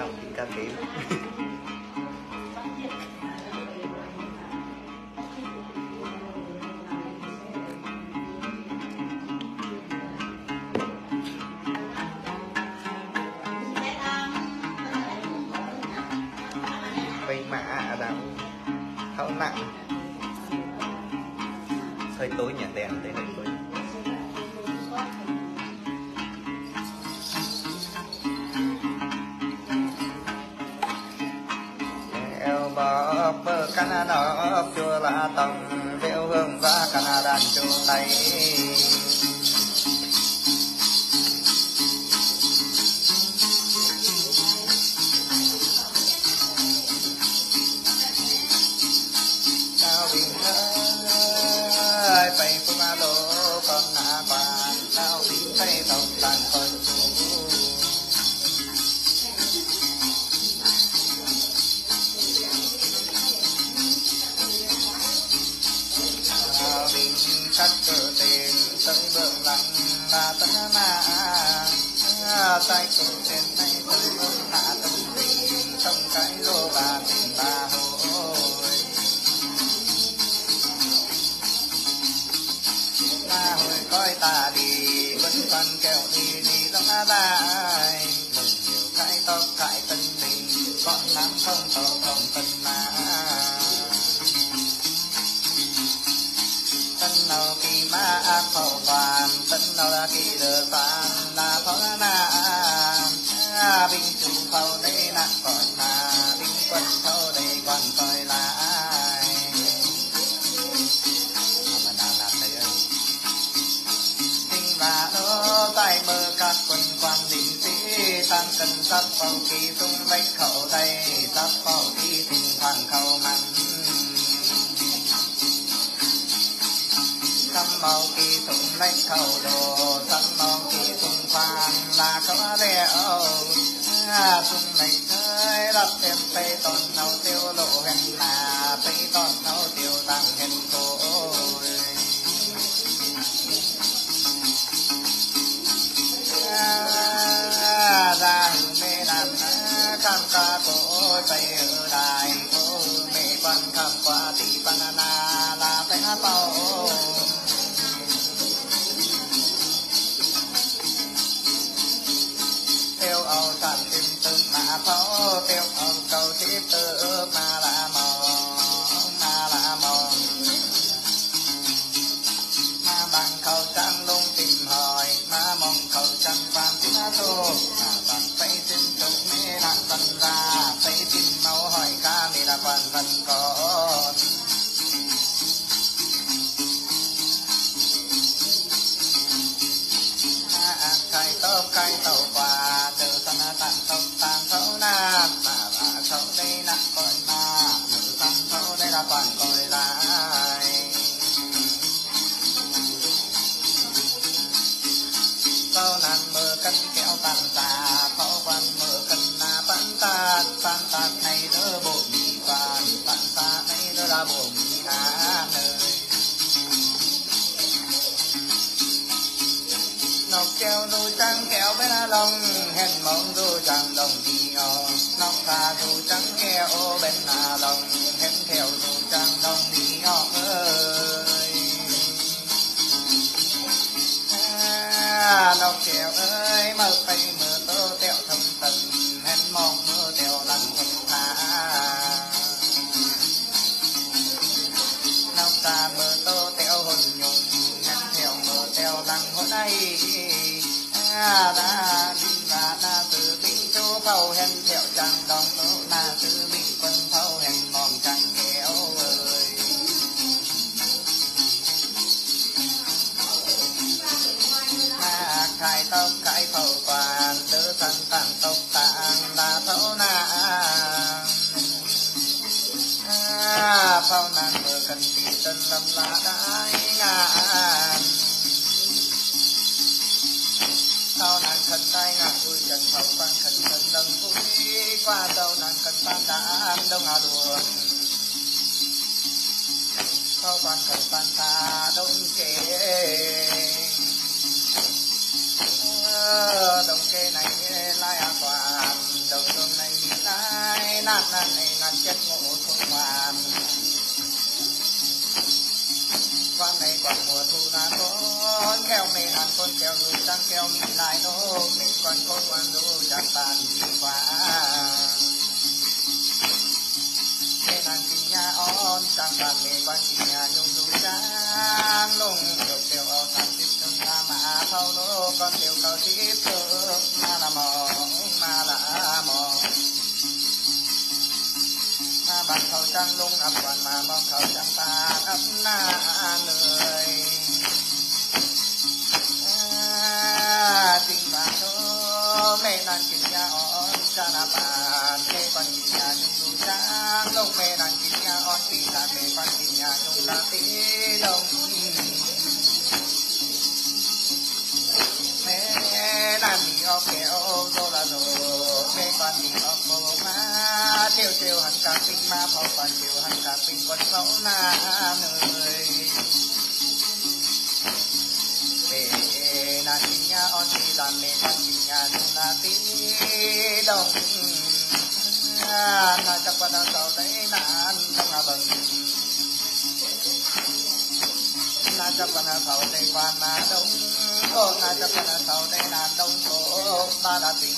nào cũng đi ca tím Vinh đàn chu này Sao bình ơi bay phương a lô con nạ bàn sao bình tay tổng tàn con chủ còn đi đi trong á vai mừng nhiều cái tóc cái tân mình con nắng không tàu không tân mà tân nào kỳ ma ác hậu toàn tân nào là kỳ đờ toàn là phó na bình chủ phao đây nặng còn ตั้งกันสักเฝ้าทีตุ้งไว้เข้าได้สักเฝ้าทีทิ้งทางเขามันคำเมาทีตุ้งไว้เข้าโดสำมเมาปีตุ้งฟังลาเขาแล้วตุ้งไม่เคยรับเต็มไปตอนเอาเตียวโลเห็นนาไปตอนเอาเตียวตั้งเห็นโตอ่า cổ keo bên là lòng hèn mong đu trắng đồng đi ngò nọc ta đu trắng keo bên là lòng hèn theo đu trắng đồng đi ngò ơi à, nọc keo ơi mơ tay mơ đa ni và na từ binh chú phâu hèn theo chẳng đồng nô na từ binh quân phâu hèn mong chẳng kéo ơi na khai tông khai phâu toàn tứ thân tàng tông tạng là thấu na phao na mơ cần tỷ chân lâm là đại ngàn nan khẩn ngàn vui trần hậu quan khẩn thân nâng vui qua đầu nàng cần phan đã an đông hà luồng. Phao quan khẩn phan ta đông kế ờ, đồng kê này lai à quản đồng đông này nạn nạn này nạn chết ngộ thôn hoàn quan này quả mùa thu là con, keo mẹ hàng con, keo người đang keo mẹ lại nô. Mẹ con con quan dù chẳng tàn đi qua mẹ nạn kinh nhà on, chẳng tàn mẹ con kinh nhà nhung dù trang. Lùng được keo ao thằng tiếp thân ta mà thâu lô con keo cầu tiếp thức mà là mò mà là mò bằng khẩu trăng lung ập quản mà mong khẩu trăng ta ấp na người tình mà thơ mê nan kinh nhà on cha na bàn mê quan kinh nhà nhung du trang lung mê nan kinh nhà on kỳ ta mê quan kinh nhà nhung la tí đông nan kéo dô là dô mê quan đi o bồ ma tiêu tiêu hẳn cả tinh ma phó quan tiêu hẳn cả tinh quân pháo na người về nan kinh nha on đi làm mê quan kinh nha nhung là tí đồng na chắc quan sao đấy nan không là bằng na chấp quan thầu đấy quan na đông cô na chấp quan thầu đấy na đông cô ba la tình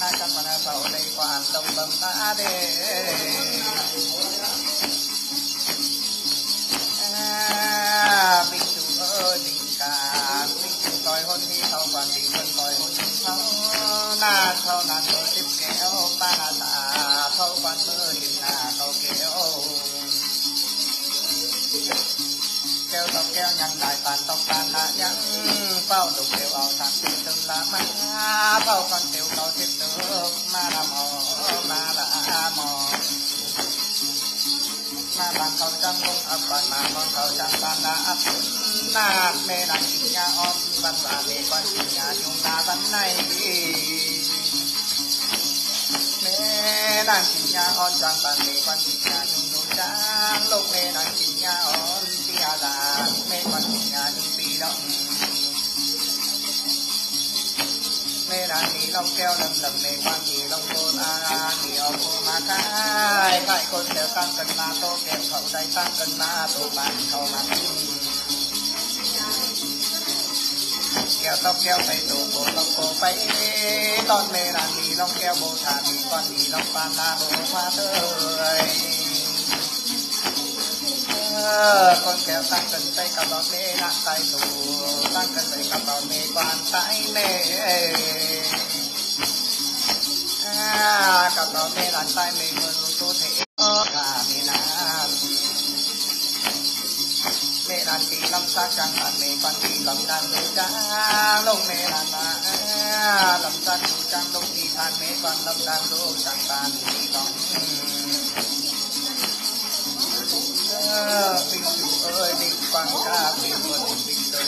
na chấp na thầu đây quan đông bầm ta đề bình chủ ơi bình cả bình chủ tội hôn thi thầu quan bình quân tội hôn thi thầu na thầu na thầu tiếp kéo ba la ta thầu quan mơ hình na thầu kéo kêu tóc kêu nhăn đại phản tóc phản là nhăn. Bao đục kêu ao thang tiêu từng là má bao con tiêu cầu thiết tước ma là mò, ma là mò. Ma bàn cầu trăm lung ấp bàn ma con cầu trăm bàn là ấp. Na mê đàn kinh nhà om văn và mê con kinh nhà chúng ta vẫn này mê đàn kinh nhà on trăng bàn mê con kinh nhà chúng ta. Lúc mê đàn kinh nhà on tia là mê con kinh động. Mê đàn thì long keo lầm lầm mê quan thì long côn a a ông cô ma khai khai con đều tăng cần ma tô, kẹp khẩu tay tăng cần ma tô, bàn khẩu ma kéo tóc kéo tay tổ bộ lông cổ bay con mê đàn thì long keo, bộ thả thì con thì long phan la bộ hoa con kéo tăng cần tay cặp đón mê nạn tay tù tăng cần tay cặp đón mê quan tay mê. À, cặp đón mê nạn tay mê mừng tu tô thể cả mê nạn mê nạn tì lâm sát chẳng hạn mê quan tì lâm đàn lũ trang lông mê nạn lâm sát chú trang lông tì than mê quan lâm đàn lũ chẳng tàn tì lòng bình chủ ơi bình quang ca bình quân bình tơ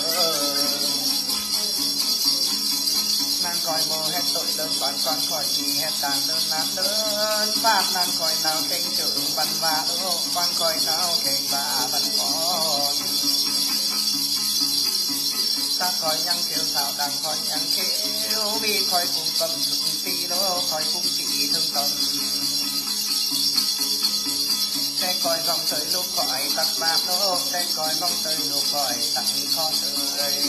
nàng coi mơ hết tội lớn quan con khỏi gì hết tàn đơn nát đơn pháp nàng coi nào kênh chữ văn và ô quan coi nào kênh và văn con ta khỏi nhăn kêu sao đang khỏi nhăn kêu vì khỏi cùng cầm thực tí đó khỏi cùng chỉ thương tâm sẽ coi vòng tới lúc khỏi tắt bạc đô sẽ coi vòng tới lúc khỏi tặng khó tới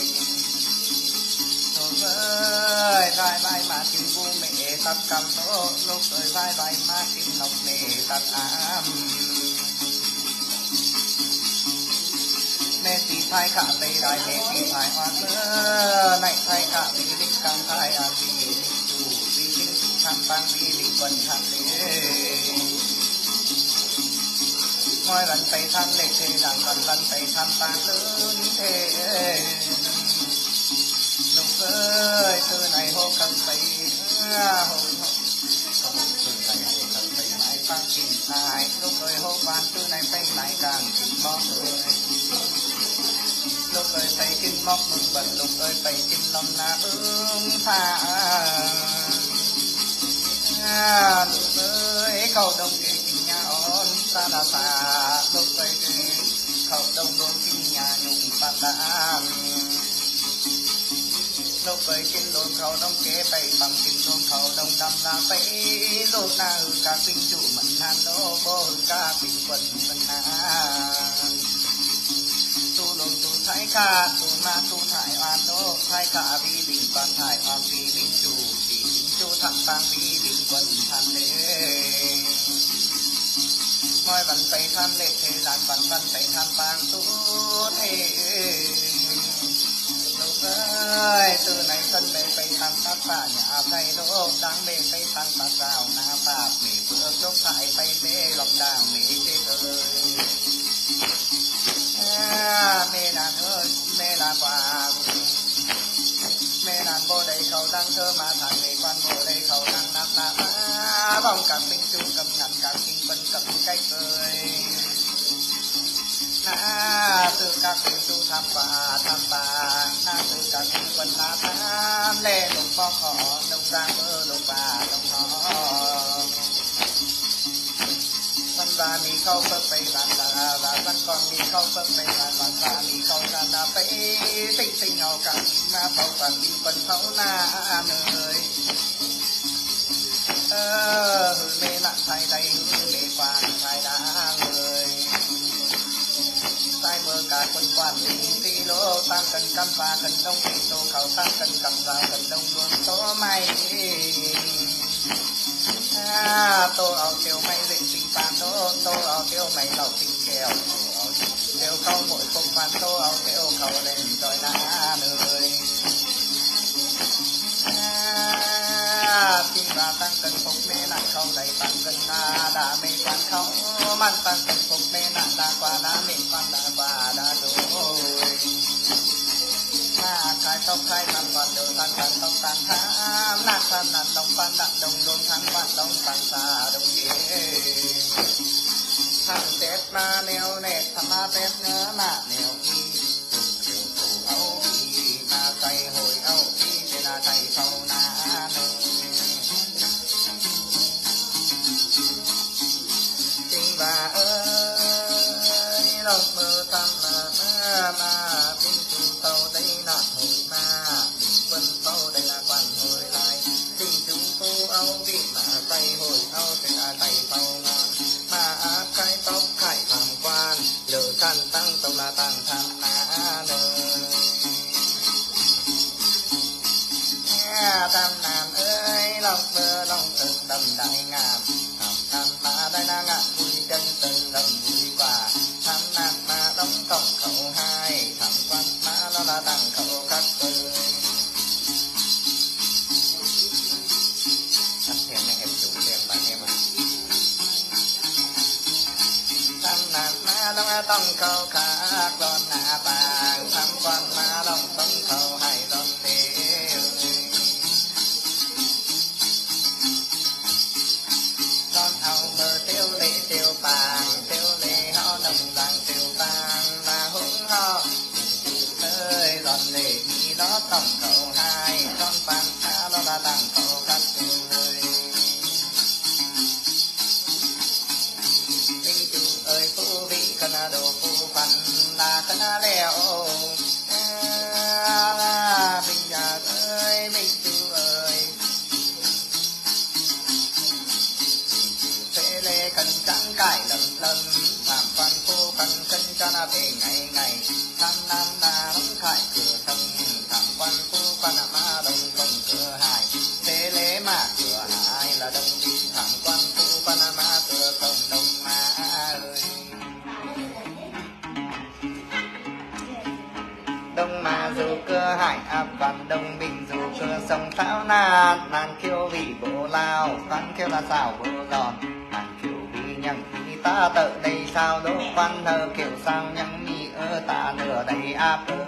Thôi ơi, vai vai mà tìm vu mẹ tắt cầm đô lúc tới vai vai mà tìm lọc mẹ tắt ám. Mẹ thì thai cả tây đại mẹ thì thai hoa mưa này thai cả vì đích căng thai à vì đích chủ vì đích chủ tham tăng vì đích quần tham lễ ngôi lần tay thân lệ thế rằng lần lần tay thân ta lớn thế lúc ơi từ này hô cần tay hô không từ này hô cần tay mãi phát kinh ai lúc ơi hô ban từ này tay mãi càng kinh mong ơi lúc ơi tay kinh móc mừng bật lúc ơi tay kinh lòng na ương tha lúc ơi cầu đồng kỳ kinh nhà ôn ta là xa ลูกไปกินโดนเขาต้องเก๋ไปบังกินโดนเขาต้องดำนาไปโลกนาอือกาปิงจูมันนานโลโบอืกาปิงกวนมันนานตูลงตูไทยคาตูมาตูถ่ายอานโลกไทยขาบีบิงกวนถ่ายความบีบิงจูบีบิงจูทำตังบีบิงกวนทำเลยมอยบันไปทำเล็กเทลานบันบันไปทำบางตู้เท ơi, từ này thân bề tây tăng tác xạ nhà tây đô đáng bề tây tăng bạc rào na pháp mỹ bước đốc thải tây mê lòng đàng mỹ thế ơi à, mê đàn ơi mê là quả mê đàn bồ đầy khẩu đang thơ mà thằng mê quan bồ đầy khẩu đang nạp nạp vòng các minh chung cầm ngắn các kinh vân cầm cách cười na từ các kinh tu tham bà tham bà na từ các kinh vân na tham lê lục phó khó đông ra mơ lục bà đông khó văn và mì khâu phật bày văn là và văn con mì khâu phật bày văn văn và mi khâu ra na bấy tinh tinh ngầu cả na phâu phần mì phần phâu na nơi ơ hư mê nặng thay đây hư mê quan thay tai mơ cả quân quan tình ti lô tăng cần cam pha cần đông thì tô khẩu tăng cần cầm vào cần đông luôn tô may à, tô áo tiêu may dịch tình phan tô tô áo tiêu may lẩu tình kèo tiêu không mỗi không phan tô áo tiêu khẩu lên rồi ที่เมาตั้งกันพกเม่นักเขาได้ตั้งกันนาดาไม่ฟันเขามันตั้งกันพกเม่นักดากว่านาไม่ฟันดากว่าดาโดหน้าใครต้องใครมันฟันโดนตั้งกันต้องตั้งทามนักทำนนั่นต้องฟันดักดงโดนทั้งฟันต้องตั้งตาดงเย่ทั้งเจ็ดมาแนวเน็ตทำมาเป็นเนื้อมาแนวที่เอาที่มาใจหอยเอาที่เวลาใจเขานาเนื้อ và ơi, lòng mơ tâm mà mà tin chủ tàu đây là hồi ma bình quân tàu đây là quan hồi lại, tình chúng phu âu vị mà tay hồi âu trên là tay tàu ngon mà áp khai tóc khai tham quan lửa than tăng tàu là tăng tham na nơi tam nam ơi, lòng mơ lòng từng đầm đại câu tông khẩu khác đòn nạ bàng thăm quan ma long tông thầu hay đòn tiêu con hồng mơ tiêu lệ tiêu vàng, tiêu lệ ho đồng vàng, tiêu vàng mà húng ho ơi giòn lệ đi đó tổng thầu là ơi thế cần trắng lầm lầm na về ngày ngày. Tham nam na khải cửa cơ quan đông bình dù cơ sông tháo na nàng kêu vị bộ lao quan kêu là sao bộ giòn. Nàng kêu vị nhằng thì ta tự đây sao đỗ quan thơ kiểu sao nhằng mi ơ ta nửa đầy áp ơi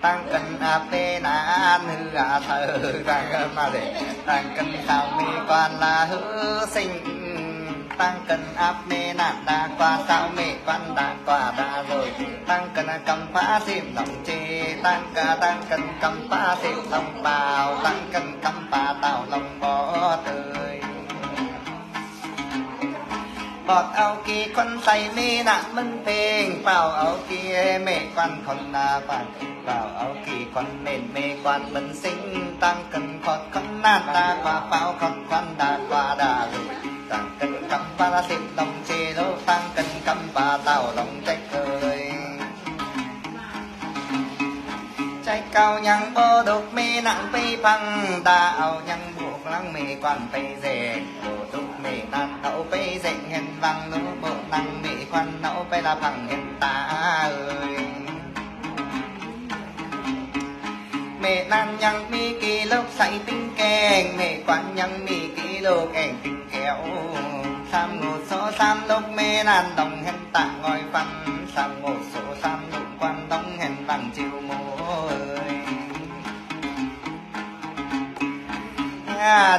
tăng cân áp tê na hư a thơ tăng cân mà để tăng cân sao mi quan là hữu sinh tăng cân áp mê nạn đa qua sao mê văn đa qua đa rồi. Tăng cân cầm phá xìm lòng chê, tăng cả tăng cân cầm phá xìm lòng bào, tăng cân cầm phá tàu lòng bỏ tươi. Bọt ao kỳ con say mê nạn mân phèn bảo ao kia mê quan con na phạt bảo ao kỳ con nền mê quan mân sinh, tăng cần khọt con na ta, qua bao con quan đa qua đa rồi tăng cần cầm ba la xịt đồng chê đô tăng cần cầm ba tàu đồng trách cười trái cao nhang bơ đục mê nặng phi phăng đạo ao nhang buộc lăng mê quan phi dề bộ đục mê nặng nấu phi dệ hiền văng nô bộ năng mê quan nậu phi là phẳng hiền ta ơi. Mẹ nan nhang mi kỳ lúc say tinh kèn mẹ quan nhang mi kỳ lô kèn tinh kéo. Sam ngô số sam lúc mẹ nan đồng hèn tạ ngồi văn. Sam ngô số sam lúc quan đông hèn bằng chiều môi.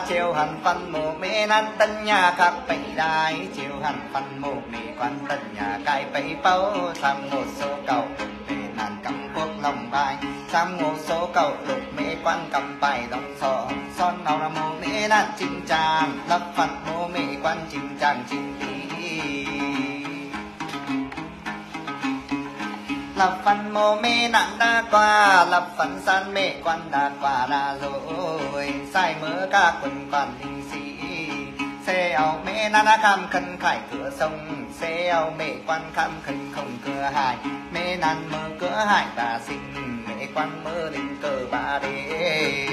Chiều hành phân mộ mẹ nan tân nhà các bảy đài. Chiều hành phân mộ mẹ quan tân nhà cài bảy bao sam ngô số cầu mẹ nan cầm quốc lòng bài sam ngô số cầu lục mỹ quan cầm bài đồng sổ son nào là mô mỹ nan chinh tràng lập phật mô mỹ quan chinh tràng chính tí lập phần mô mê nặng đa qua lập phần san mê quan đa qua đã rồi. Sai mơ ca quần quan linh sĩ. Xe áo mê na na cam khân khải cửa sông. Xe áo mê quan kham khân không cửa hải. Mê nan mơ cửa hải và sinh quăng quan mơ lên cờ ba đế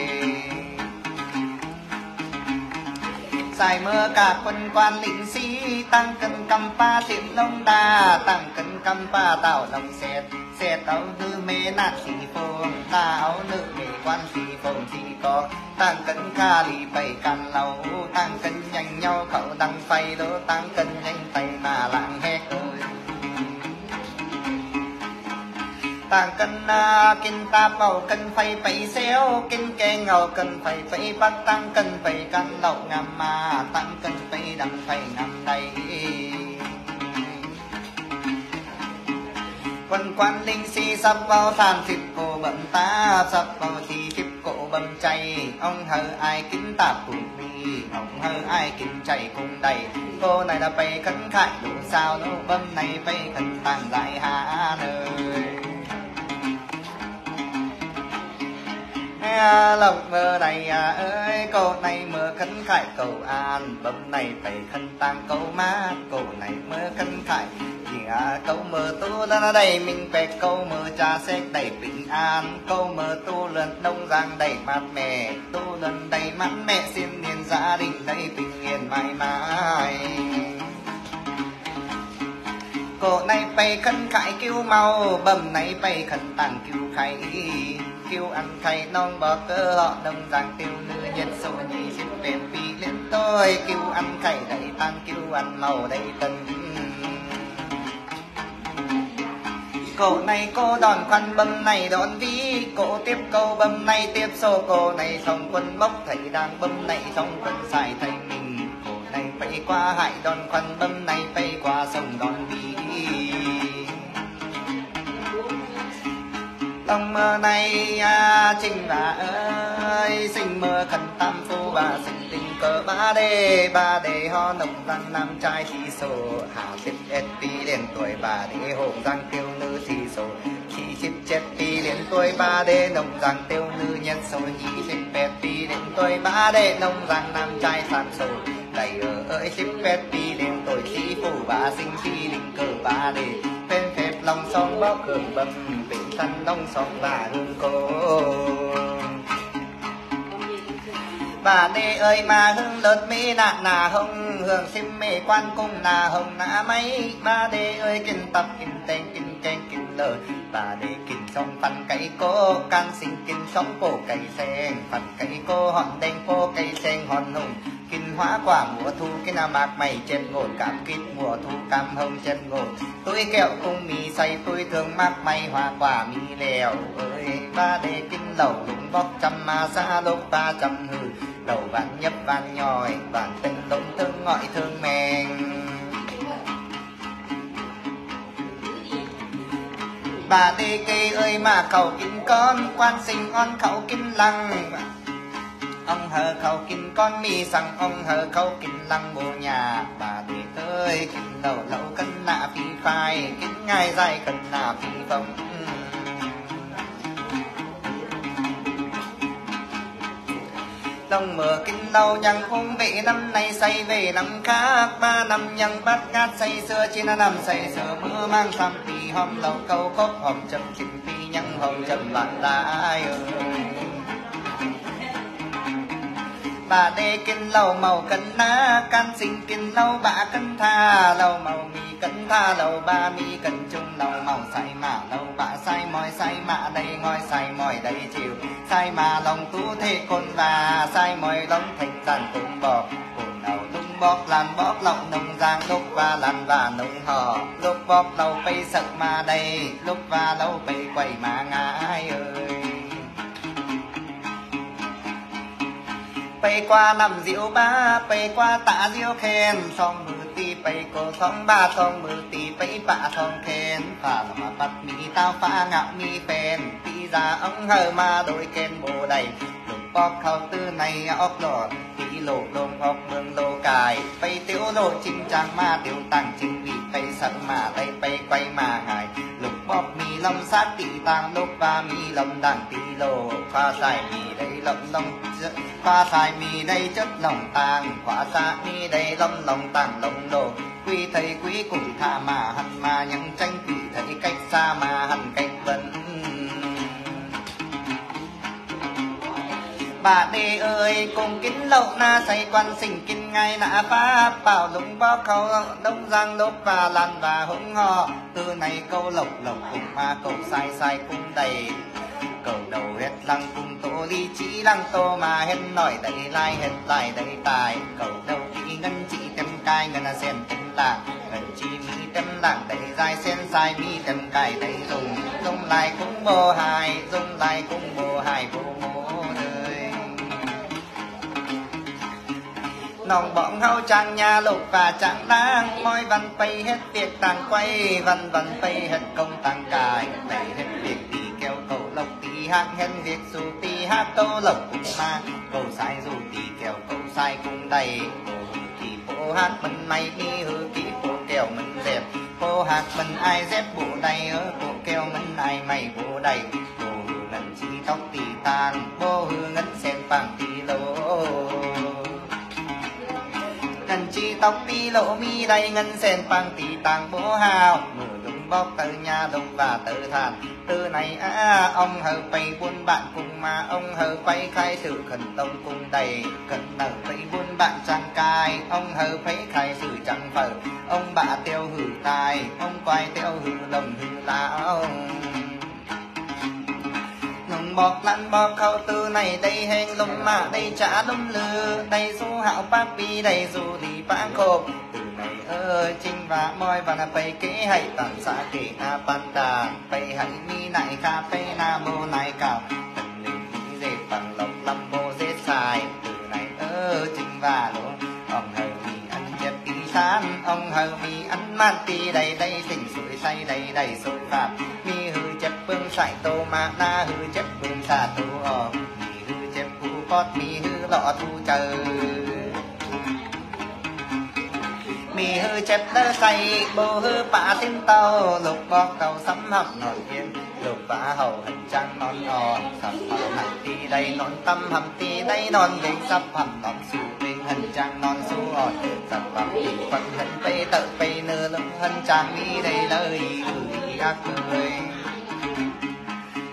sai mơ cả quân quan lĩnh sĩ, tăng cân cầm pa tiệm lông đà tăng cân cầm pa tạo lòng xét xe tàu hư mê nát xì phồng tao nữ mê quan sĩ phồng sĩ có tăng cân ca lì bảy can lâu tăng cân nhanh nhau khẩu đăng phay đô tăng cân nhanh tay mà lạng hét ơi tàng cân na kinh ta bầu cân phải phải xéo, kinh kê ngầu cân phải phải bắt tăng cân phải căn lậu ngầm mà tăng cân phải đằng phải ngầm tay. Quân quan linh si sắp vào than thịt cổ bẩm ta, sắp vào thì thịt cổ bẩm chay. Ông hờ ai kính tạp cùng mi ông hờ ai kính chạy cùng đầy. Cô này là phải khấn khải, đủ sao đâu, bấm này phải khấn tàng dài hà nơi. Lòng mơ này à ơi, cô này mơ khấn khải. Cầu an bấm này phải khấn tang, cầu má cô này mơ khấn khải. Thì à câu mơ tu lên đây mình về câu mơ cha sẽ đầy bình an. Câu mơ tu lên đông giang đầy mát mẻ, tu lên đầy mát mẹ xin niên gia đình đầy bình yên mãi mãi. Cô này bay khấn khải cứu mau, bầm này bay khấn tang cứu khải kêu ăn khay non bò cơ họ đông giang tiêu nữ nhân sâu nhị xin bền pi lên tôi. Kêu ăn khay đầy tan kêu ăn màu đầy tân cổ này cô đòn khoăn bấm này đón ví. Cổ tiếp câu bấm này tiếp xô cổ này xong quân bốc thầy đang bấm này xong quân xài thầy mình. Cổ này phải qua hại đòn khoăn bấm này, phải qua sông đòn ví. Tông mơ à, trình và ơi sinh mơ khẩn tam phu và sinh tình cờ ba đề ba đề ho nồng răng nam trai thì sổ hà xếp chết pi liền tuổi ba đề hộ răng tiêu nữ thì sổ. Khi xếp chết pi liền tuổi ba đề nồng răng tiêu nữ nhân sổ nhị xếp pet pi liền tuổi ba đề nồng răng nam trai sàn sổ. Đầy ở ơi xếp pet pi liền tuổi khi phủ bà sinh phi định cờ ba đê phên phép bao song bó cường bầm tỉnh thanh đông song bà hương cô bà đê ơi, mà hương lớn mỹ nạ nà hông hương sim mê quan cung nà hông nà mấy bà đê ơi, kinh tập, kinh tên kinh trên kinh lời. Bà đê kinh sông phần cây cô can sinh kinh sông cổ cây sen phần cây cô hòn đen cô cây sen hòn hùng kinh hóa quả mùa thu, cái nào mạc mày chân ngột cảm kích mùa thu, cam hồng chân ngột tôi kẹo cung mì say tôi thường mắc mày hoa quả mì lèo ơi. Ba đề kinh lẩu lũng bóc trăm ma xa lúc ba trăm hư đầu vạn nhấp vạn nhòi vạn tình đông thương ngọi thương mèn bà đê cây ơi mà khẩu kinh con, quan sinh on khẩu kinh lăng ông hờ khâu kinh con mi sang ông hờ khâu kinh lăng bồ nhà. Bà thì tới kinh lầu lầu cân nạ phi phai. Kinh ngay dài cân nạ phi vong lòng mở kinh lâu nhằng ôm vị năm nay say về năm khác. Ba năm nhằng bắt ngát say xưa, chín năm say xưa. Mưa mang thăm thì hôm lâu câu cốt hôm chậm kinh phi nhằng hôm chậm, bạn đại ơi? Bà đê kinh lâu màu cân na can sinh kinh lâu bà cân tha. Lâu màu mì cân tha lâu ba mi cân chung. Lâu màu say mà lâu bà say mỏi say mà đây ngồi say mỏi đây chiều. Say mà lòng tú thế con và say mỏi lòng thành tàn cùng bỏ cùng đầu tung bóp, làm bóp lọc nông giang, lúc và làm và nông hò. Lúc bóp lâu bay sập mà đây, lúc và lâu bay quay mà ngái ơi. Bay qua nằm diệu ba bay qua tạ diệu khen. Song mư ti bay cô song ba, song mư ti bay bạ song khen. Phà mà bắt mi tao phá ngạo mi phèn. Ti ra ông hờ ma đôi khen bồ đầy lục bóc khâu tư này óc lọt tí lộ lông học mương lô cài. Bay tiểu lộ chính trang ma, tiểu tăng chính vị bay sẵn mà tay bay quay mà ngài lục bọc mi lâm sát tỷ tăng đốt và mi lâm đằng tỷ lộ pha xài mi đây lộng long pha xài mi đây chất lòng tàng, quả xa mi đây lâm lòng tàng lòng đồ quy thầy quý cùng tha mà hẳn mà nhân tranh quỷ thầy cách xa mà hẳn cách vẫn bà tê ơi, cùng kính lậu na say quan sinh kinh ngay nã phá bảo lũng bó khâu, đông giang lốp và lan và hỗn hò. Từ này câu lộc lộc cùng ma cầu sai sai cung đầy. Cầu đầu hết lăng cung tô ly chỉ lăng tô mà hết nổi đầy lai, hết lại đầy tài. Cầu đầu kỹ ngân chỉ tem cai, ngân là xem tem lạng ngân chỉ mi tem lạng đầy dài sen dài mi tem cai, đầy dùng. Dùng lại cũng bồ hài dùng lại cũng bồ hài bồ mô nòng bọn hao trang nhà lục và trạng đang môi văn bay hết việc tàng quay văn văn bay hết công tàng cài đầy hết việc đi kéo cầu lộc tí hát hết việc dù tí hát tô lộc cũng ma cầu sai dù tí kéo cầu sai cũng đầy. Kỳ phố hát mình may, đi hư kỳ phố kéo mình dẹp. Phố hát mình ai dép bộ đầy ở phố kéo mình ai mày bộ đầy bộ hư ngân chi tóc tì tàn bộ hư ngân sen bằng tì lỗ chi tóc tì lộ mi đầy ngân sen bằng tì tàng bố hào. Mưa đúng bóc từ nhà đông và từ thàn. Từ này à, ông hờ quay buôn bạn cùng mà ông hờ quay khai sự khẩn tông cùng đầy. Cần nở bay buôn bạn trang cai ông hờ quay khai sự chẳng phở. Ông bà tiêu hử tài ông quay tiêu hử đồng hử lão nồng bọt lăn bọt khâu tư này đây hên lông mà đây trả lông lư. Đây du hạo bác bi, đây du đi bác khộp. Từ này ơi, chinh và môi và là bày kế hay tận xã kỳ na pan đàn bay hãy mi này kha phê na mô này cào. Tận linh đi dệt bằng lộc lâm mô dễ xài từ này ơi chinh và lỗ. Ông hờ mi ăn chép kỳ sán ông hờ mi ăn man ti đây đây tỉnh suối say đây đây sôi phạm. Mi hư bưng sải tô mà na hư chép bưng xà tô ờ mi hư chép cú bót mi hư lọ thu chờ. Mi hư chép đỡ say bồ hư bả tim tàu lục bọc tàu sắm hầm nổi yên lục bả hầu hình trang non o sắm hầm hầm ti đây non tâm hầm ti đây non lên sắp hầm non su lên hình trang non su ọt sắp hầm ti phật hình tây tự tây nơ lưng hình trang mi đây lời gửi ác cười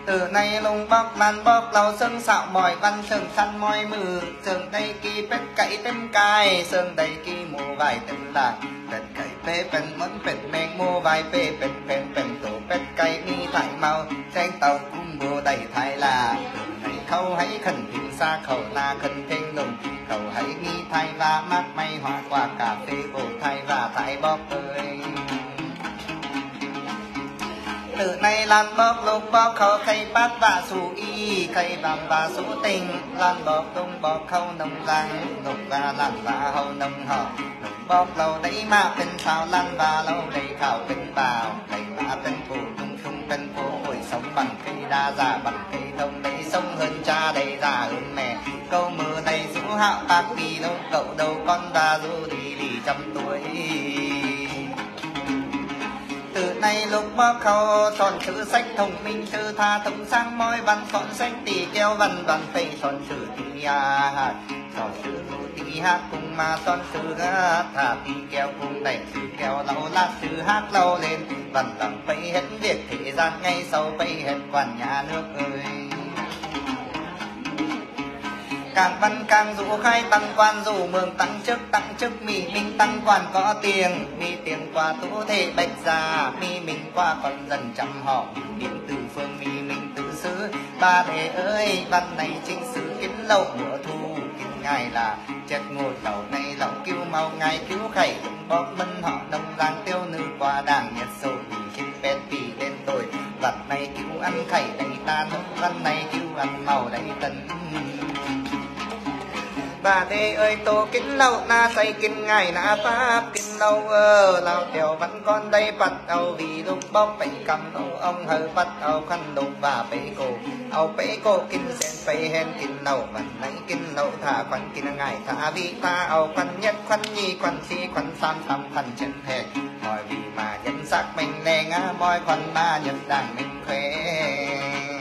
từ nay lùng bóc man bóc lau sơn xạo mỏi văn sơn săn mỏi mừ. Sơn đây kỳ bếp cậy tem cài sơn đây kỳ mù vải tem là bếp cậy pê pen mẫn bếp men mù vải pê pet pen pen tổ bếp cậy mi thải mau. Sen tàu cung bồ đầy thải là này khâu hãy khẩn thiên xa, khẩu na khẩn thiên lùng. Khẩu hãy mi thay và mát may hoa quả cà phê bồ thay và thải bóc ơi từ này lan bóp lục bóp khâu khay bát và su y khay vàng và su tình. Lan bóp tung bóp khâu nồng giang lục và lan và hầu nồng họ lục bóp lâu đấy mà bên sao lan và lâu đây khảo bên vào đây mà bên phụ tung tung bên phụ hồi sống bằng cây đa già, bằng cây thông đấy sông hơn cha đây già hơn mẹ. Câu mưa đây hạo bác vì đâu, cậu đâu con ta du đi đi trăm tuổi nay lúc bác khâu soạn chữ sách thông minh thư tha thông sang môi văn soạn sách tỷ keo văn văn phê soạn tỷ thì hạt soạn sử tỷ hát cùng mà soạn chữ hát thả tỷ keo cùng đẩy chữ keo lâu lát chữ hát lâu lên, văn đoàn phê hết việc thế gian ngay sau phê hết quản nhà nước ơi càng văn càng rũ khai tăng quan rủ mường tăng chức tăng chức mỹ minh tăng quan có tiền. Mi tiền qua tu thể bạch già mi minh qua còn dần trăm họ biến từ phương mi minh tự xứ. Ba thế ơi, văn này chính xứ, kiến lậu mùa thu. Kiến ngài là chết ngồi đầu này lòng cứu mau ngài cứu khẩy. Đừng bóp minh họ đông giang tiêu nữ qua đảng nhật sâu vì khiến pet vì lên tội. Vật này cứu ăn khẩy đầy ta nốt văn này cứu ăn màu đầy tấn bà đê ơi, tô kính lâu, na say kinh ngài, na pháp kinh lâu ơ. Lao tiểu vẫn con đây, bắt đầu vì lúc bóc bậy cầm đầu ông hờ bắt đầu khăn đục và bể cổ. Ao bể cổ kinh sen bấy hen kinh lâu. Vẫn lấy kinh lâu, thả quan kinh ngài, thả vì ta ao quan nhất quan nhi quan si quan sam tham quan chân thề mọi vì mà nhân sắc mình nè ngã, mọi quan ma nhân đàng mình khỏe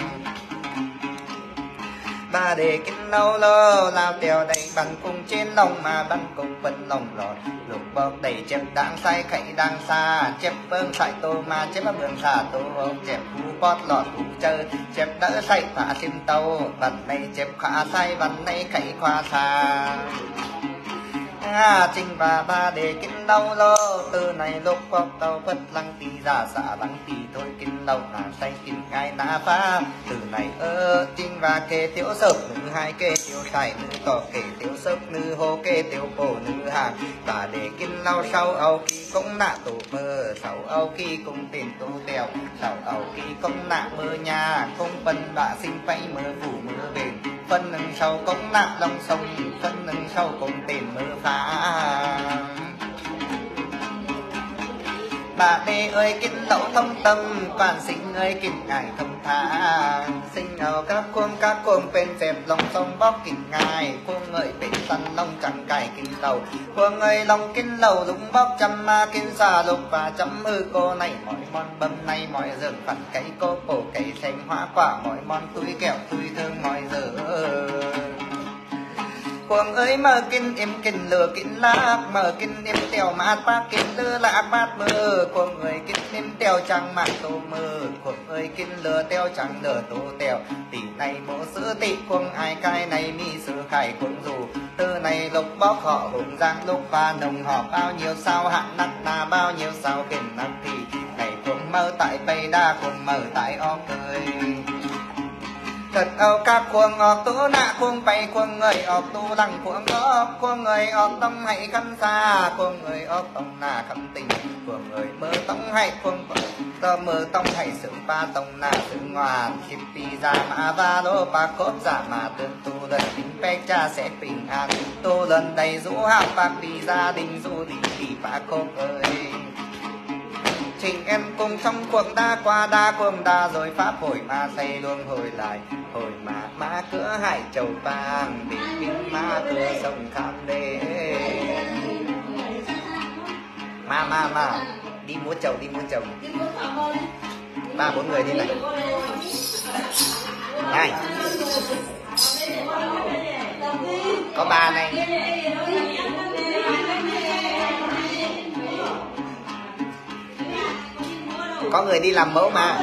ba đề kinh lâu lơ lao tèo đầy bằng cùng trên lòng mà bằng cùng vẫn lòng lọt. Lục bọc đầy chép đang sai, khẩy đang xa, chép bơm sai tô mà chép bơm xa tô, chép phú bót lọt phú chơi, chép đỡ sai phá sim tàu văn này chép khá sai văn này khẩy khoa xa nga trình và ba đề kinh đau lo. Từ này lúc quốc tàu phật lăng tì, giả xạ lăng tì, thôi kinh lâu là say kinh ngai na pha. Từ này ơ, trình và kê tiểu sập nữ hai kê tiểu tài nữ tỏ kê tiểu sập nữ hô kê tiểu cổ, nữ hàng và đề kinh lâu sau âu kỳ cũng nạ tổ mơ, sau âu kỳ cũng tiền tu tèo. Sau âu kỳ cũng nạ mơ nhà, không phân bạ sinh phay mơ phủ mơ bền phân nâng sau cũng nạ lòng sông phân nâng sau cũng tiền mưa phá bà bê ơi kính tẩu thông tâm quan sinh ơi kính ngài thông tha. Sinh ở các khuôn các khuôn bên dẹp lòng sông bóc kính ngài. Khuôn ơi, bên săn lòng chẳng cài kính lầu. Khuôn ơi, lòng kính lầu, lũng bóc chăm ma kính xa lục và chấm hư cô này. Mọi món bấm nay, mọi giờ phản cây cô, bổ cây xanh hoa quả. Mọi món túi kẹo, túi thương, mọi giờ cuồng ơi, mơ kinh em kinh lừa kinh lạc mơ kinh em tèo mát bát kinh lừa lạc bát mơ. Cuồng ơi kinh em tèo chẳng mát tô mơ. Cuồng ơi kinh lừa tèo chẳng lừa tô tèo. Tỷ này mộ sữa tỷ cuồng ai cai này mi sữa khải cuồng dù. Từ này lục bóc họ hùng giang lúc và nồng họ bao nhiêu sao, hạn nắc na bao nhiêu sao kinh nát thì. Này cuồng mơ tại bay đa, cuồng mơ tại o cười thật âu ca cuồng ngọt tu nạ cuồng bay cuồng người ọc tu lăng cuồng ngọt cuồng người ọc tâm hãy khăn xa cuồng người ọc tông nà khăn tình. Cuồng người mơ tông hãy cuồng, tơ mơ tông hãy sự ba tông nà sự ngoan khiếp pi ra mà va lô ba cốt giả mà tương tu lần tính pe cha sẽ bình an. Tu lần đầy rũ hạ bạc đi gia đình du đi đi ba cốt ơi trình em cùng xong cuộc đa qua đa cuồng đa, rồi pháp hồi ma xây luôn hồi lại. Hồi mà ma cửa hải chầu vàng, bị kính ma cửa sông khám đê. Ma ma ma, đi mua chầu, đi mua chầu. Ba, bốn người đi này. Này. Có ba này. Có người đi làm mẫu mà.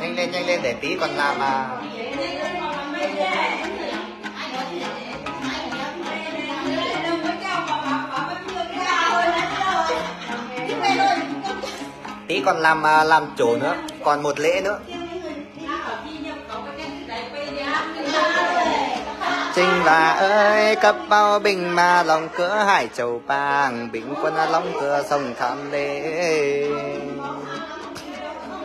Nhanh lên nhanh lên để tí còn làm mà. Tí còn làm à, làm chủ nữa còn một lễ nữa. Trình bà ơi cấp bao bình mà lòng cửa hải châu bang bình quân lòng cửa sông kham lê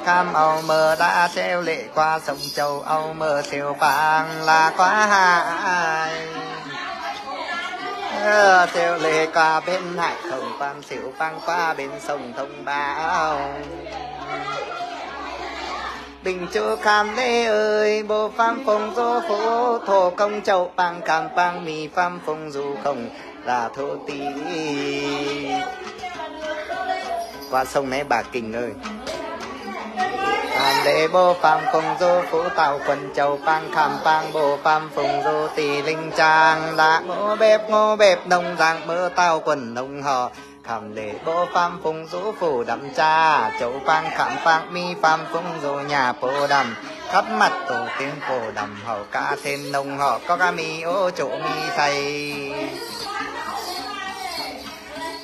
cam âu mơ đã treo lệ qua sông châu âu mơ siêu bang là quá hại ờ, theo lệ qua bên hải không quan siêu băng qua bên sông thông báo. Bình chu kham lê ơi, bồ pham phong dô phố thổ công châu bang cam bang mì pham phong du không là thô tí qua sông này bà kinh ơi lệ lê bô pham phùng dô phú tạo quần châu phang khảm phang bồ pham phùng du tỳ linh trang. Lạc ngô bếp ngô bếp, nông giang mơ tao quần nông hò. Khảm lệ bố pham phùng du phủ đậm cha. Châu phang khảm phang, mi pham phùng du nhà bồ đầm. Khắp mặt tổ tiên phổ đầm hậu ca thêm nông họ có ca mi ô chỗ mi say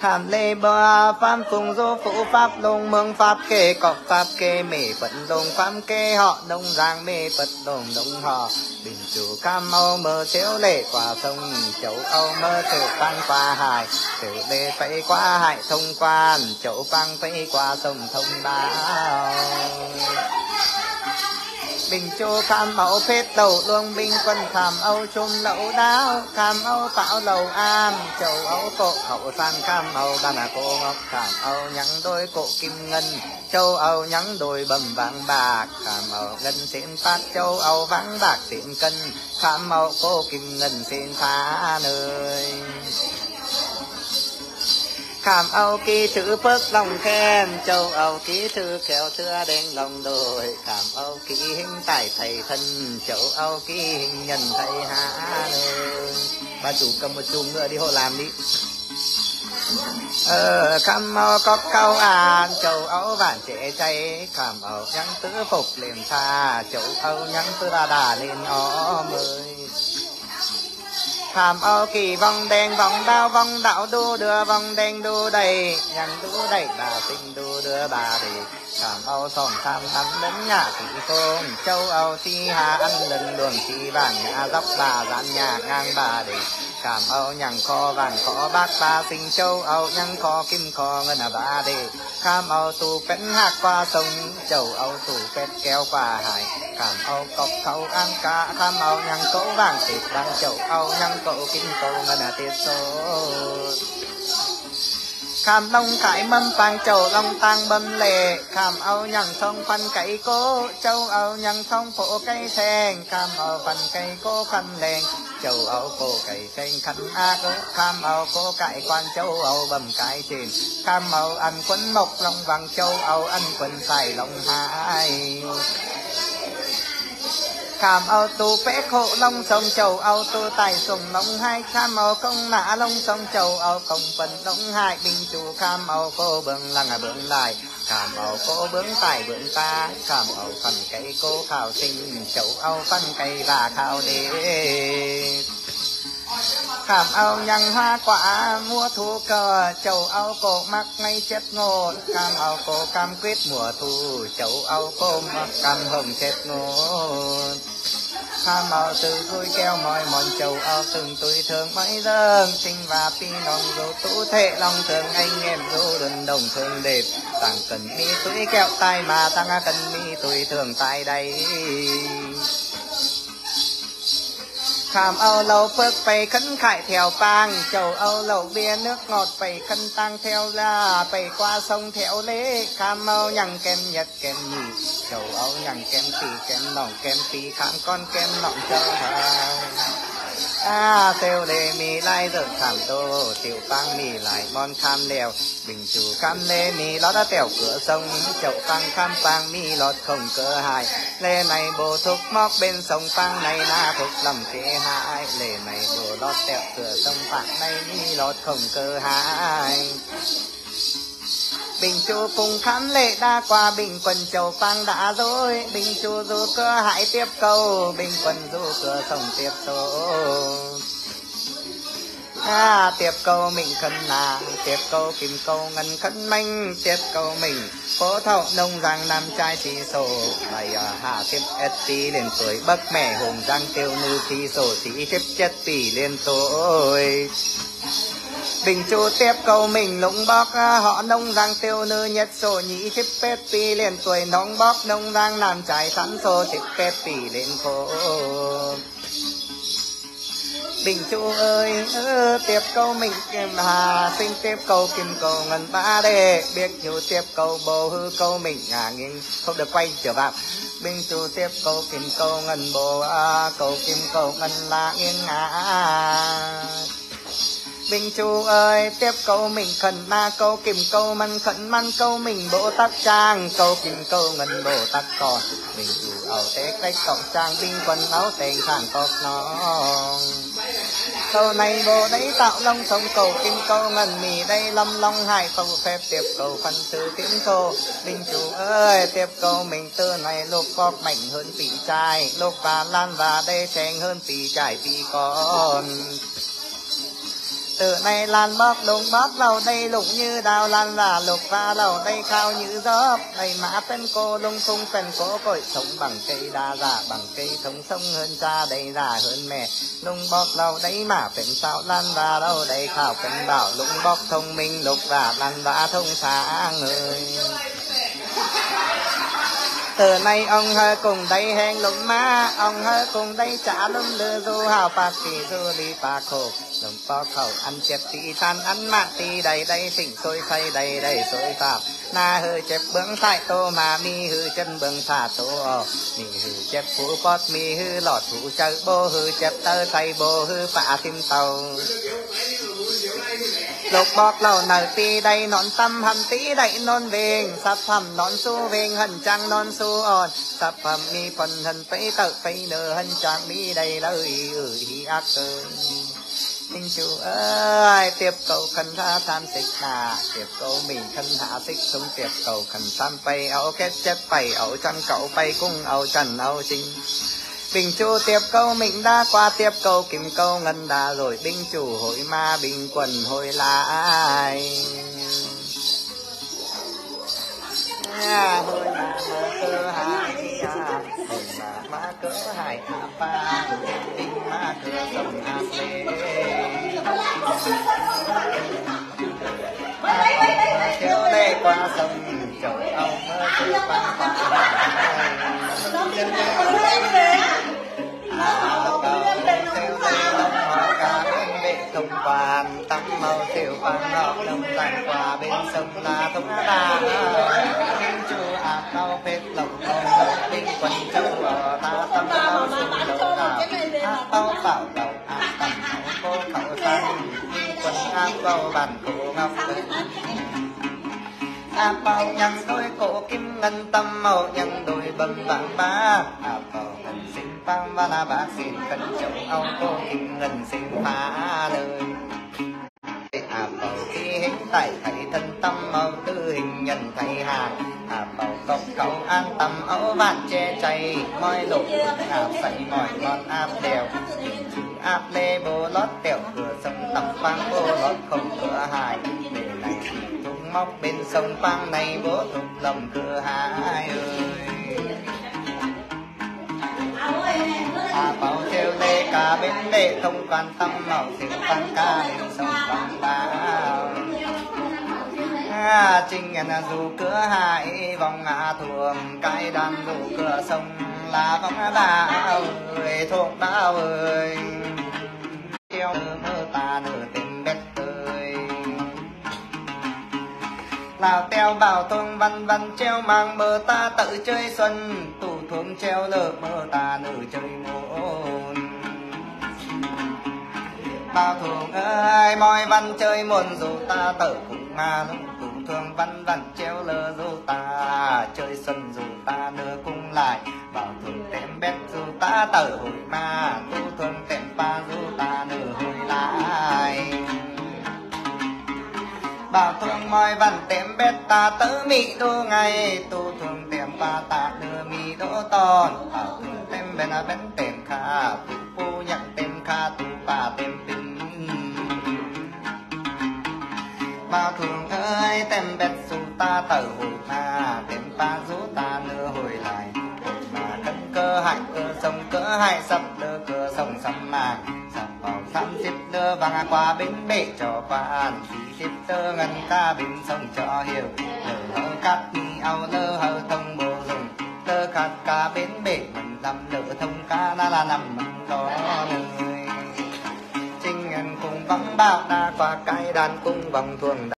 hàm lê bờ phan phùng dô phụ pháp đông mương pháp kê cọc pháp kê mê phật đông pháp kê họ đông giang mê phật đông đông họ bình chủ cam âu mơ thiếu lệ quả sông châu âu mơ thử tăng qua hải thử lê phải qua hải thông quan châu phăng phải qua sông thông đáo bình chu kham mẫu phết đầu luông binh quân kham âu chung lậu đáo kham âu tạo lầu am châu âu cổ hậu sang kham âu đàn à cô ngọc kham âu nhắn đôi cổ kim ngân, châu âu nhắn đôi bầm vàng bạc kham âu ngân xin phát, châu âu vắng bạc xin cân kham âu cô kim ngân xin phá nơi khảm âu ký chữ phước lòng khen, châu âu ký thư kéo thưa đen lòng đồi. Khảm âu ký hình tài thầy thân, châu âu ký hình nhân thầy hạ nơi bà chủ cầm một chùm nữa đi hộ làm đi. Ờ khăm âu có câu an, châu âu vạn trẻ chay. Khảm âu nhắn tứ phục liền xa châu âu nhắn tứ đà đà lên ó mới. Hàm âu kỳ vong, đen vong đao vong, đạo đu đưa vong, đen đu đầy. Nhằn đu đầy, bà tinh đu đưa bà đi. Hàm âu sòng tham nắm đến nhà thị phương châu âu si hà ăn lần đường si vàng, nhà dốc bà dán nhà ngang bà đi cảm âu nhằng kho vàng kho bác ba sinh châu, âu nhằng kho, kim kho, ngân à ba đề cảm âu tu phết hạt qua sông, châu âu tu phết kéo qua hải. Cảm âu cọc khâu ăn cá cảm âu nhằng cỗ vàng thịt đăng châu, âu nhằng cỗ, kim cỗ, ngân à tiết số. Kham long khải mâm phang châu long tang bâm lệ. Kham âu nhằng thông phân cậy cố, châu âu nhằng thông phổ cây sen kham âu phân cây cố phân lệnh châu âu, cô cày sen khăn ác kham âu, cô cậy quan châu âu, bầm cải tìm kham âu, ăn quấn mộc long vàng, châu âu, ăn quấn xài long hai kham âu, tu vẽ khổ long sông, châu âu, tu tài sùng long hai. Kham âu, công nã long sông, châu âu, công phần long hai. Bình chủ kham âu, cô bừng lăng à bừng lại cảm ơn cô bướng tài bướng ta. Cảm ơn phần cây cô khảo sinh chậu âu phân cây và khảo đế. Cảm ao nhân hoa quả mua thu cờ chậu âu cổ mắc ngay chết ngột cam ao cổ cam quyết mùa thu chậu âu cổ mắc cam hồng chết ngột Tham màu từ vui keo mỏi mòn chầu ao từng tuổi thường mấy dân sinh và pi nòng dù tú thệ lòng thường anh em dù đừng đồng thương đẹp. Tàng cần mi tuổi kẹo tai mà tăng cần mi, tuổi thường tại đây khảm âu lâu phước phải khấn khải theo pang châu âu lẩu bia nước ngọt phải khấn tăng theo la phải qua sông theo lễ. Khám âu nhằng kem nhật kem nhì châu âu nhằng kem tì kem nòng kem tì khám con kem nọng châu hà À, a tiêu lệ mi lai rực thảm tô, tiểu phang mi lại mon kham lèo bình chủ kham lê mi lót đã tèo cửa sông. Chậu phang kham phang mi lót không cơ hại lê này bồ thúc móc bên sông phang này, na thúc lầm kế hại lê này bồ lót tèo cửa sông phang này, mi lót không cơ hại bình chu cùng khám lệ đa qua bình quần châu phang đã rồi. Bình chu du cơ hại tiếp câu bình quần du cơ sông tiếp tổ. À, tiếp câu mình khấn là tiếp câu kim câu ngân khấn manh tiếp câu mình phố thậu nông giang nam trai thì sổ. Bài à, hạ tiếp et tí lên tuổi bắc mẹ hùng giang tiêu nữ thì sổ tí tiếp chất tỷ lên tuổi Bình chu tiếp câu mình lũng bóc à, họ nông giang tiêu nữ nhất sổ nhị chip pet pi liền tuổi nông bóc nông giang nam trái sẵn sổ chip pet pi lên khổ. Bình chu ơi ơ, tiếp câu mình kim hà sinh tiếp câu kim câu ngân ba đề biết nhiều tiếp câu bồ hư câu mình ngả nghiêng không được quay trở vào. Bình chu tiếp cầu kim cầu ngân bộ à, cầu kim cầu ngân là nghiêng ngã Bình chú ơi, tiếp câu mình khẩn ma câu kim câu măn khẩn, măn câu mình bộ tắc trang. Câu kim câu ngân bộ tắc còn mình chủ ẩu tế cách cộng trang, binh quân áo tên thản cọc nó. Câu này bộ đấy tạo long sông, cầu kim câu ngân mì đây lâm long hải câu phép, tiếp câu phân sư tiến thô. Bình chủ ơi, tiếp câu mình tư này, lục cọc mạnh hơn tỷ trai, lục và lan và đây chèn hơn tỷ trải tỷ con từ nay lan bóp lùng bóp lâu đây lục như đào lan là lục và lâu đây khao như gió đây mã tên cô lung tung phần cố cội sống bằng cây đa giả bằng cây thống sông hơn cha đây già hơn mẹ. Lung bóp lâu đây mà phần sao lan và đâu đây khảo cần bảo lung bóp thông minh lục và lan và thông sáng người. Từ nay ông hơi cùng đây hẹn lũng má, ông hơi cùng đây trả lum lừa du hào bạc kỳ du đi bạc khổ lũng to khẩu ăn chẹp tí tan ăn mạ tí đầy đầy tỉnh tôi say đầy đầy tôi tạp na hư chép bướng tại tô mà, mi hư chân bướng thả tô. Mi hư chép phú bót, mi hư lọt phú chợ bô hư chép tơ say bô hư phạ tim tàu. Lục bọt lầu nở tí đầy, nón tâm hầm tí đầy non vinh sắp hầm nón su vinh hần trăng nón su ồn sắp hầm mi phần hần tấy tự phây nơ hân trăng mi đầy lời ử hi ác ơn Minh chủ ơi, tiếp cầu khẩn tha tham tịch nà, tiếp cầu mình khẩn hạ xích sung tiếp cầu khẩn tham bay ấu kết chết bay ấu chân cậu bay cung ấu trần ấu sinh Bình chủ tiếp câu mình đã qua tiếp câu kim câu ngân đà rồi binh chủ hội ma bình quần hội lại à, hội ma cơ hai à, hội ma ma cỡ hai à ba binh ma cỡ sông a lê theo lê qua sông chậu ông mơ chữ văn thông quan Tắm màu tiểu quan ngọc lâm tàn qua bên sông là thông ta đau phết lộc con độc tinh quần châu ở ta tâm đau sung đầu nào ác bao bảo đầu ác tầm hậu cô khẩu sang quần ác bao bản cổ ngọc a bao nhân đôi cổ kim ngân tâm màu nhân đôi bầm vàng ba. A bao ngân sinh pang và la bạc xin cân trọng ông cô kim ngân sinh phá lời. A bao khi hình tại thầy thân tâm màu tư hình nhân thầy hàng à bầu cọc cầu an tâm ấu vạn che chay, moi lộ à say mỏi ngon, áp đèo. Áp lê bồ lót tiểu cửa sông tầm phang bồ lót, không cửa hài để này móc bên sông phang này bố thục lòng cửa hai ơi. À bảo theo lê cả bên lệ không quan tâm, màu siêu tăng ca bên sông phang bao trình ngàn dù cửa hải, vòng ngã thuồng, cái đàn dù cửa sông là vòng ba ơi thuộc bao ơi treo mơ ta nửa tình bét lào teo bảo thôn văn văn treo mang mơ ta tự chơi xuân. Tủ thuồng treo lợ mơ ta nửa chơi môn. Bao thuồng ơi, moi văn chơi muôn dù ta tự cùng mà lúc thường văn vặn treo lơ dù ta chơi xuân dù ta nửa cung lại. Bảo thường tem bét dù ta tở hồi ma tu thường tem pa dù ta nửa hồi lại. Bảo thường moi văn tem bét ta tớ mị đô ngày tu thường tem pa ta đưa mị đô tòn. Bảo thường tem bên à bên tem kha, tu pu nhận tem kha, tu pa tem pin bảo thường ơi, tem bét dù ta tờ hồi mà tem ba rú ta nửa hồi lại. Mà cân cơ hại, cơ sông cỡ hại sập đơ, cơ sông sắm mà sập vào sắm xếp đơ, vàng à, qua bên bể cho qua ăn xếp đơ, ngân ca bên sông cho hiểu lỡ hơ cắt mi, ao lơ hơ thông bồ rừng. Lơ cắt ca bên bể mình làm lỡ thông ca, na là nằm mình đó nơi trinh ngàn cùng vắng bao ta qua cái đàn cung vòng thuồng